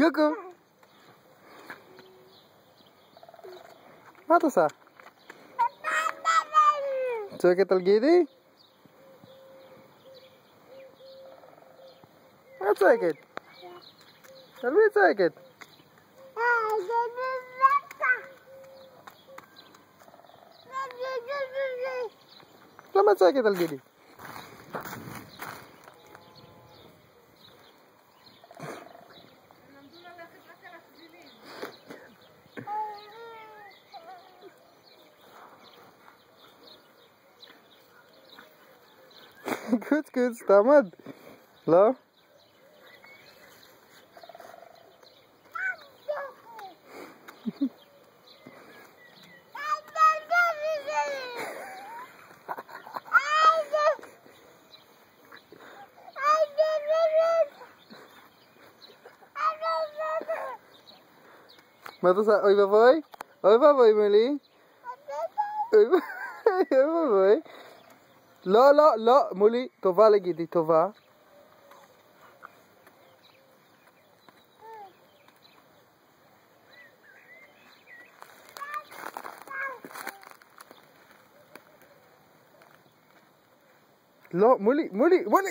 Cuckoo. Mata sa? Cuy kita gini. Let's like it. Let's like it. Lama saya kita gini. good, good, stomach. Hello? Μα το σα... Oi, vovoi? Oi, vovoi, Muli? Oi, vovoi. לא, לא, לא, מולי, טובה לגידי, טובה. לא, מולי, מולי, מולי.